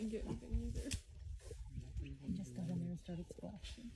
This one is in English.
didn't get anything either. I just got in there and started splashing.